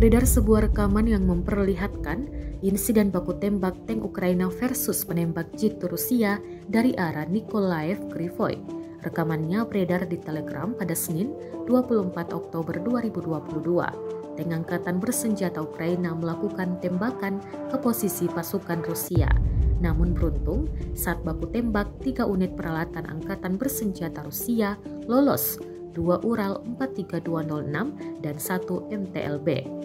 Beredar sebuah rekaman yang memperlihatkan insiden baku tembak tank Ukraina versus penembak jitu Rusia dari arah Nikolaev Krivoy. Rekamannya beredar di Telegram pada Senin 24 Oktober 2022. Tank angkatan bersenjata Ukraina melakukan tembakan ke posisi pasukan Rusia. Namun beruntung, saat baku tembak, tiga unit peralatan angkatan bersenjata Rusia lolos, dua Ural 43206 dan satu MTLB.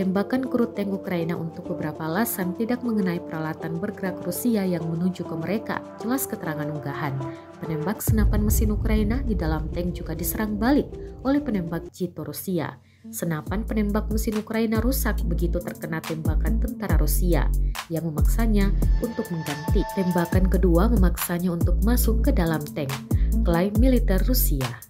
Tembakan krut tank Ukraina untuk beberapa alasan tidak mengenai peralatan bergerak Rusia yang menuju ke mereka, jelas keterangan unggahan. Penembak senapan mesin Ukraina di dalam tank juga diserang balik oleh penembak Jito Rusia. Senapan penembak mesin Ukraina rusak begitu terkena tembakan tentara Rusia yang memaksanya untuk mengganti. Tembakan kedua memaksanya untuk masuk ke dalam tank. Klaim militer Rusia.